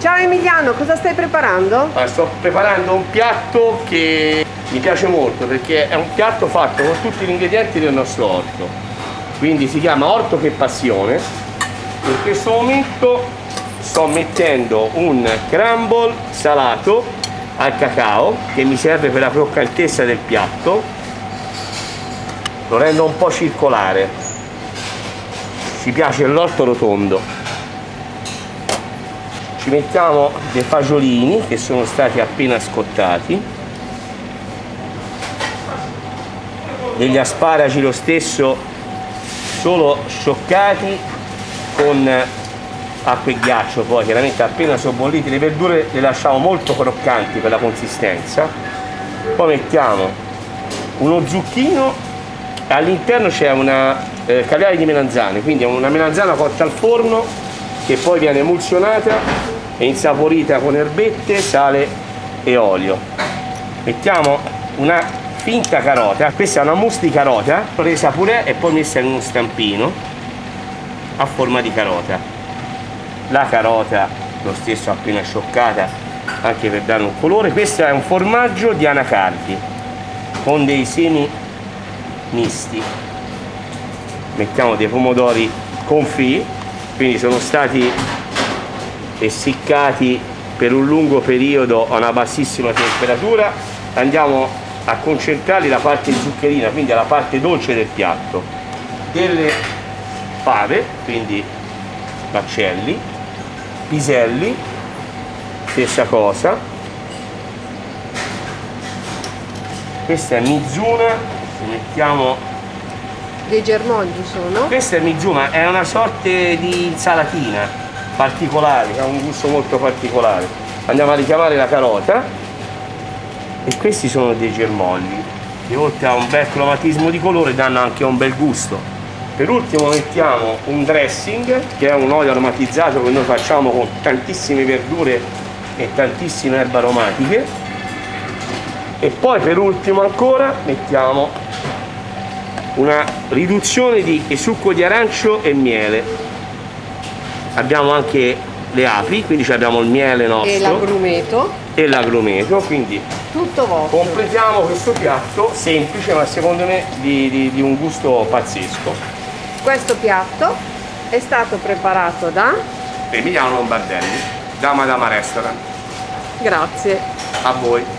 Ciao Emiliano, cosa stai preparando? Ah, sto preparando un piatto che mi piace molto perché è un piatto fatto con tutti gli ingredienti del nostro orto. Quindi si chiama orto che passione. In questo momento sto mettendo un crumble salato al cacao che mi serve per la croccantezza del piatto. Lo rendo un po' circolare. Ci piace l'orto rotondo. Ci mettiamo dei fagiolini che sono stati appena scottati. Degli asparagi lo stesso solo scioccati con acqua e ghiaccio poi chiaramente appena sono bolliti le verdure le lasciamo molto croccanti per la consistenza. Poi mettiamo uno zucchino all'interno c'è una eh, caviale di melanzane quindi una melanzana cotta al forno che poi viene emulsionata e insaporita con erbette, sale e olio. Mettiamo una finta carota. Questa è una mousse di carota presa pure e poi messa in uno stampino a forma di carota. La carota lo stesso appena scioccata anche per dare un colore. Questo è un formaggio di anacardi con dei semi misti. Mettiamo dei pomodori confit quindi sono stati essiccati per un lungo periodo a una bassissima temperatura andiamo a concentrare la parte zuccherina, quindi la parte dolce del piatto, delle fave, quindi baccelli, piselli, stessa cosa, questa è Mizuna, mettiamo dei germogli sono? Questa è Mizuna, è una sorta di insalatina particolare, ha un gusto molto particolare. Andiamo a richiamare la carota. E questi sono dei germogli che oltre a un bel cromatismo di colore danno anche un bel gusto. Per ultimo mettiamo un dressing che è un olio aromatizzato che noi facciamo con tantissime verdure e tantissime erbe aromatiche. E poi per ultimo ancora mettiamo una riduzione di succo di arancio e miele abbiamo anche le api quindi abbiamo il miele nostro e l'agrumeto e l'agrumeto quindi tutto vostro. Completiamo questo piatto semplice ma secondo me di, di, di un gusto pazzesco. Questo piatto è stato preparato da Emiliano Lombardelli, da Madama Restaurant. Grazie. A voi.